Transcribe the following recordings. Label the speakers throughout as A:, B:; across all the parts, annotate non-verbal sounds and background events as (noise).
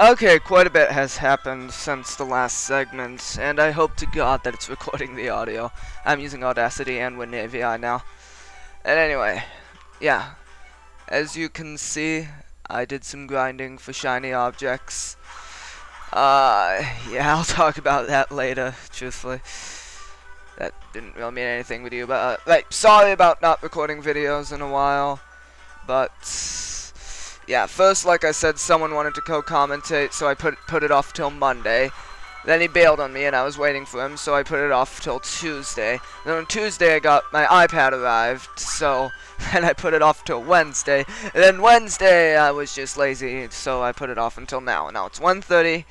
A: Okay, quite a bit has happened since the last segment, and I hope to God that it's (laughs) recording the audio. I'm using Audacity and WinAVI now. And anyway, yeah. As you can see, I did some grinding for shiny objects. Uh, yeah, (laughs) I'll talk about that later, truthfully. That didn't really mean anything with you, but, uh, like, sorry about not recording videos in a while, but yeah, first, like I said, someone wanted to co-commentate, so I put put it off till Monday. Then he bailed on me, and I was waiting for him, so I put it off till Tuesday. Then on Tuesday, I got my iPad arrived, so (laughs) then I put it off till Wednesday. And then Wednesday, I was just lazy, so I put it off until now. Now it's 1.30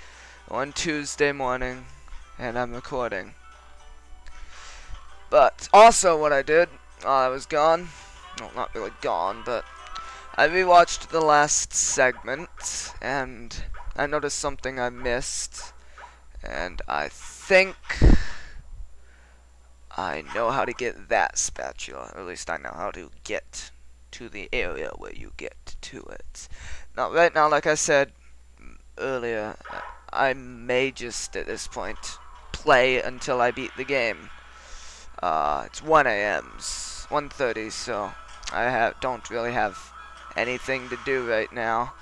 A: on Tuesday morning, and I'm recording. But also, what I did while I was gone, well, not really gone, but I rewatched the last segment, and I noticed something I missed, and I think I know how to get that spatula, or at least I know how to get to the area where you get to it. Now, right now, like I said earlier, I may just, at this point, play until I beat the game. Uh, it's 1 a.m., 1.30, so I have don't really have anything to do right now.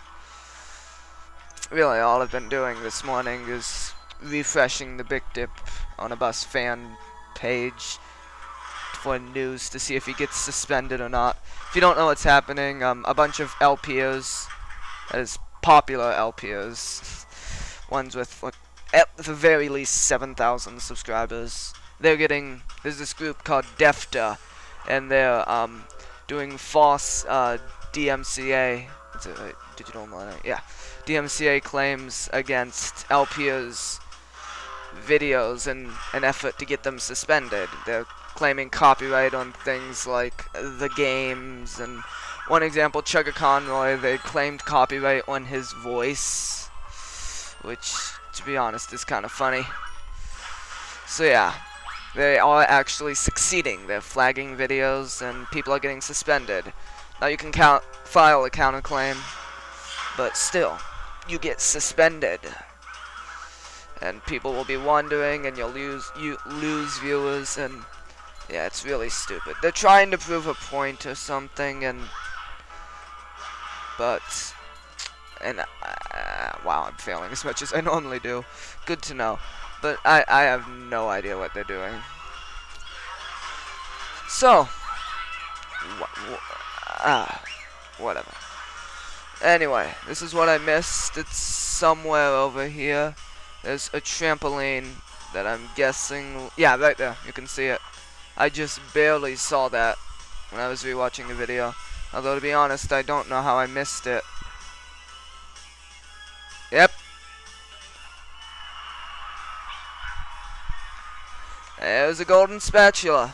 A: Really, all I've been doing this morning is refreshing the Big Dip on a bus fan page for news to see if he gets suspended or not. If you don't know what's happening, um, a bunch of LPOs, that is popular LPOs, (laughs) ones with like, at the very least 7,000 subscribers, they're getting, there's this group called DEFTA, and they're um, doing false uh, DMCA, it's a digital money, yeah, DMCA claims against LPO's videos in an effort to get them suspended. They're claiming copyright on things like the games, and one example, Chuggaaconroy, they claimed copyright on his voice, which, to be honest, is kind of funny. So yeah, they are actually succeeding. They're flagging videos, and people are getting suspended. Now you can count, file a counterclaim, but still, you get suspended. And people will be wondering, and you'll lose you lose viewers, and yeah, it's really stupid. They're trying to prove a point or something, and but and uh, wow, I'm failing as much as I normally do. Good to know, but I I have no idea what they're doing. So, ah, whatever. Anyway, this is what I missed. It's somewhere over here. There's a trampoline that I'm guessing... Yeah, right there. You can see it. I just barely saw that when I was rewatching the video. Although, to be honest, I don't know how I missed it. Yep. There's a golden spatula.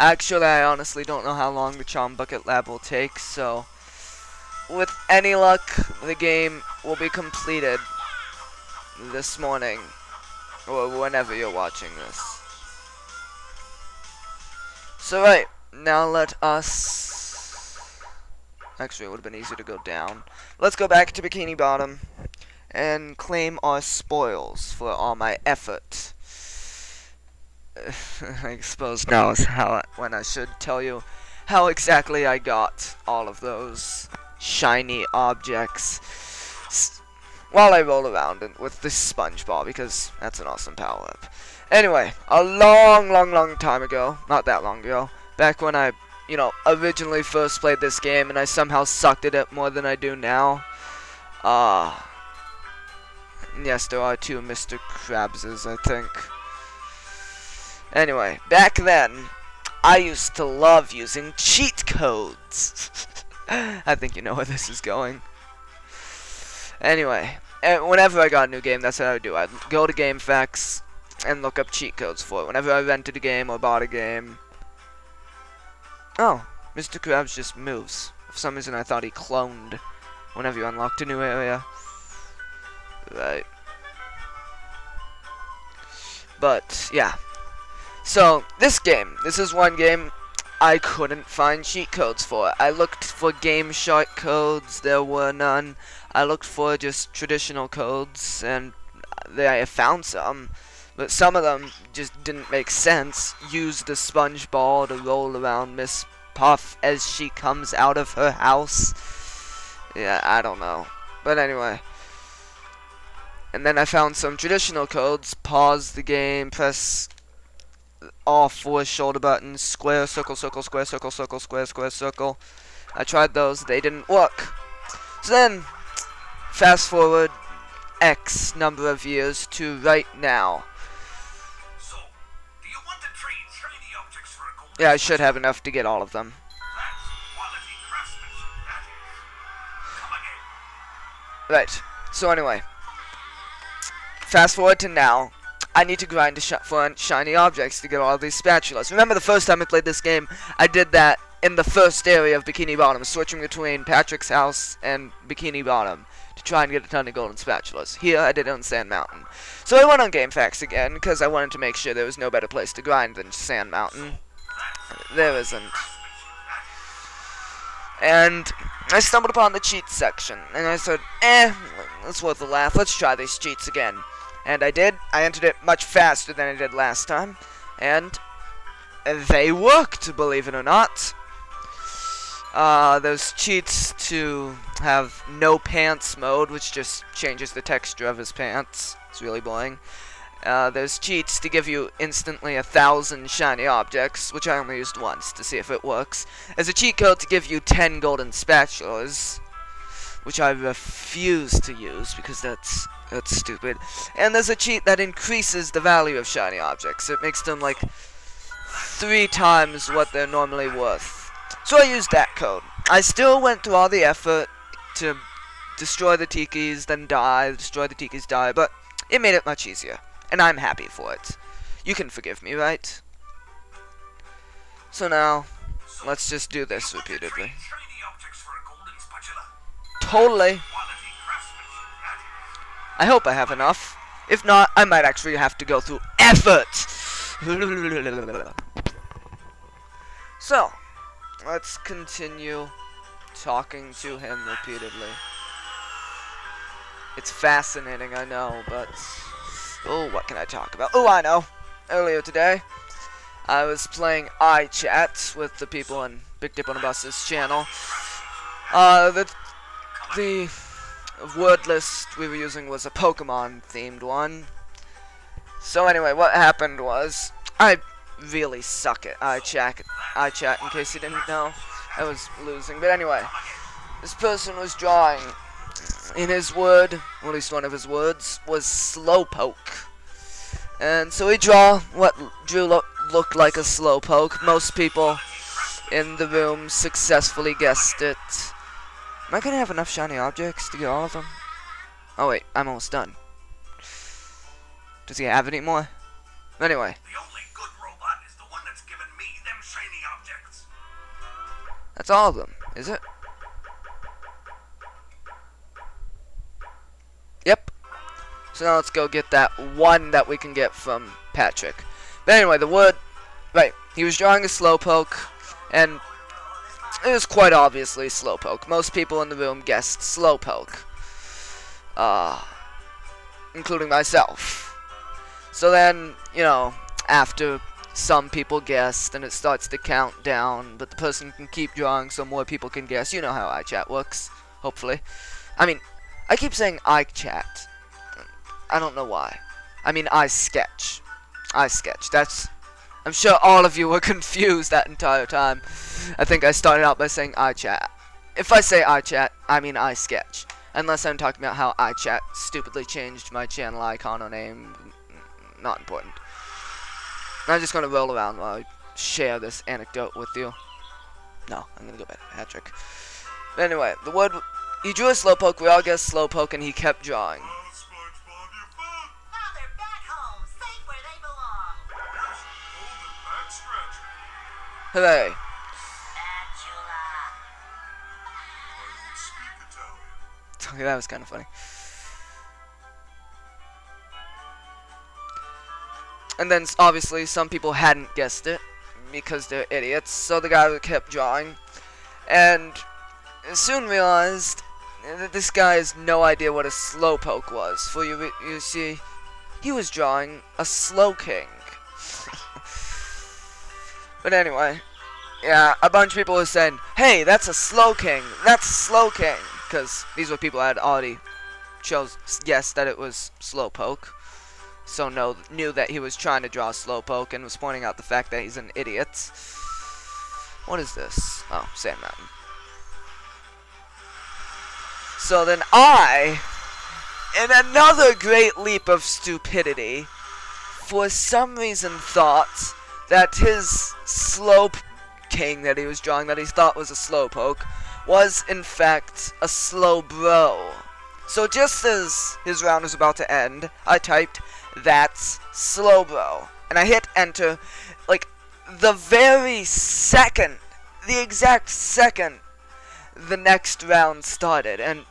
A: Actually, I honestly don't know how long the Chum Bucket Lab will take, so with any luck, the game will be completed this morning, or whenever you're watching this. So right, now let us... Actually, it would have been easier to go down. Let's go back to Bikini Bottom and claim our spoils for all my effort. (laughs) I suppose now is how when I should tell you how exactly I got all of those shiny objects while I roll around with this sponge ball because that's an awesome power up. Anyway, a long, long, long time ago, not that long ago, back when I, you know, originally first played this game and I somehow sucked at it more than I do now. Uh, yes, there are two Mr. Krabses, I think. Anyway, back then, I used to love using cheat codes. (laughs) I think you know where this is going. Anyway, eh, whenever I got a new game, that's what I would do. I'd go to GameFAQs and look up cheat codes for it. Whenever I rented a game or bought a game. Oh, Mr. Krabs just moves. For some reason, I thought he cloned whenever you unlocked a new area. Right. But, yeah. So, this game, this is one game I couldn't find cheat codes for. I looked for Game Shark codes, there were none. I looked for just traditional codes, and I found some, but some of them just didn't make sense. Use the sponge ball to roll around Miss Puff as she comes out of her house. Yeah, I don't know. But anyway. And then I found some traditional codes. Pause the game, press all four shoulder buttons, square, circle, circle, square, circle, circle, square, square, circle. I tried those, they didn't work. So then, fast forward X number of years to right now.
B: So, do you want to trade shiny objects for a gold?
A: Yeah, I should have enough to get all of them.
B: That's quality craftsmanship, that is. Come again.
A: Right. So anyway, fast forward to now. I need to grind to sh for shiny objects to get all these spatulas. Remember the first time I played this game, I did that in the first area of Bikini Bottom, switching between Patrick's house and Bikini Bottom to try and get a ton of golden spatulas. Here, I did it on Sand Mountain. So I went on GameFAQs again, because I wanted to make sure there was no better place to grind than Sand Mountain. There isn't. And I stumbled upon the cheat section, and I said, eh, it's worth a laugh, let's try these cheats again. And I did, I entered it much faster than I did last time, and they worked, believe it or not. Uh, those cheats to have no pants mode, which just changes the texture of his pants. It's really boring. Uh, there's cheats to give you instantly a thousand shiny objects, which I only used once to see if it works. There's a cheat code to give you 10 golden spatulas, which I refuse to use because that's that's stupid. And there's a cheat that increases the value of shiny objects. It makes them like three times what they're normally worth. So I used that code. I still went through all the effort to destroy the tikis, then die, destroy the tikis, die, but it made it much easier. And I'm happy for it. You can forgive me, right? So now, let's just do this repeatedly. Totally. I hope I have enough. If not, I might actually have to go through effort. so, let's continue talking to him repeatedly. It's fascinating, I know, but... Oh, what can I talk about? Oh, I know. Earlier today, I was playing iChat with the people on Big Dip on a Bus's channel. Uh, the, the word list we were using was a Pokemon themed one. So anyway, what happened was I really suck at iChat. iChat, in case you didn't know, I was losing. But anyway, this person was drawing. In his word, or at least one of his words, was slowpoke. And so he draw what drew lo looked like a slowpoke. Most people in the room successfully guessed it. Am I gonna have enough shiny objects to get all of them? Oh wait, I'm almost done. Does he have any more? Anyway,
B: The only good robot is the one that's given me them shiny objects.
A: that's all of them, is it? Yep. So now let's go get that one that we can get from Patrick. But anyway, the wood... right, he was drawing a slowpoke, and it was quite obviously slowpoke. Most people in the room guessed slowpoke. Uh, including myself. So then, you know, after some people guessed, and it starts to count down, but the person can keep drawing so more people can guess. You know how iChat works, hopefully. I mean, I keep saying iChat. I don't know why. I mean iSketch. iSketch. That's. I'm sure all of you were (laughs) confused that entire time. I think I started out by saying iChat. If I say iChat, I mean iSketch. Unless I'm talking about how iChat stupidly changed my channel icon or name. Not important. I'm just gonna roll around while I share this anecdote with you. No, I'm gonna go back to Patrick. Anyway, the word he drew a slowpoke, we all guessed slowpoke, and he kept drawing.
B: Italian.
A: Okay, that was kind of funny. And then obviously some people hadn't guessed it because they're idiots. So the guy kept drawing, and soon realized th- this guy has no idea what a slowpoke was. For you, you see, he was drawing a slow king. But anyway, yeah, a bunch of people were saying, "Hey, that's a slow king. That's slow king," because these were people that had already chose guessed that it was slowpoke. So know knew that he was trying to draw slowpoke and was pointing out the fact that he's an idiot. What is this? Oh, Sand Mountain. So then I, in another great leap of stupidity, for some reason thought that his slow king that he was drawing that he thought was a slowpoke was in fact a slow bro. So just as his round was about to end, I typed that's slow bro and I hit enter like the very second the exact second the next round started and